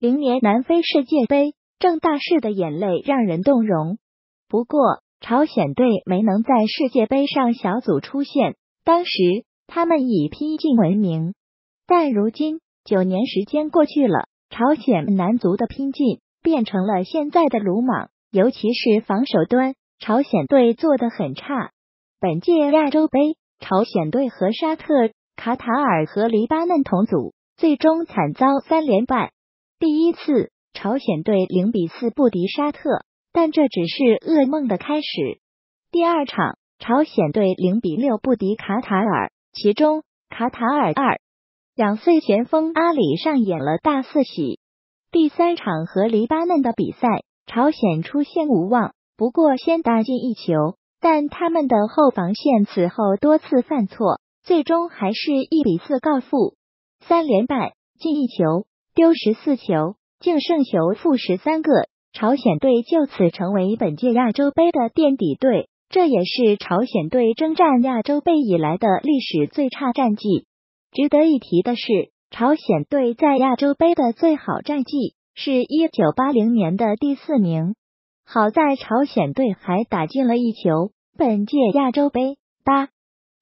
零年南非世界杯，郑大世的眼泪让人动容。不过，朝鲜队没能在世界杯上小组出现。当时他们以拼劲闻名，但如今九年时间过去了，朝鲜男足的拼劲变成了现在的鲁莽，尤其是防守端，朝鲜队做得很差。本届亚洲杯，朝鲜队和沙特、卡塔尔和黎巴嫩同组，最终惨遭三连败。第一次，朝鲜队零比四不敌沙特。但这只是噩梦的开始。第二场，朝鲜队零比六不敌卡塔尔，其中卡塔尔二两岁前锋阿里上演了大四喜。第三场和黎巴嫩的比赛，朝鲜出现无望，不过先打进一球，但他们的后防线此后多次犯错，最终还是一比四告负。三连败，进一球，丢十四球，净胜球负十三个。朝鲜队就此成为本届亚洲杯的垫底队，这也是朝鲜队征战亚洲杯以来的历史最差战绩。值得一提的是，朝鲜队在亚洲杯的最好战绩是一九八零年的第四名。好在朝鲜队还打进了一球。本届亚洲杯，巴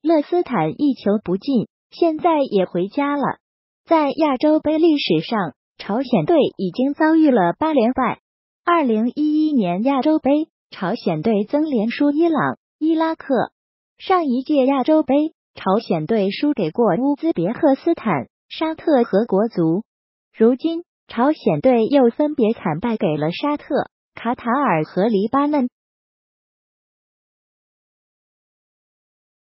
勒斯坦一球不进，现在也回家了。在亚洲杯历史上，朝鲜队已经遭遇了八连败。二零一一年亚洲杯，朝鲜队曾连输伊朗、伊拉克。上一届亚洲杯，朝鲜队输给过乌兹别克斯坦、沙特和国足。如今，朝鲜队又分别惨败给了沙特、卡塔尔和黎巴嫩。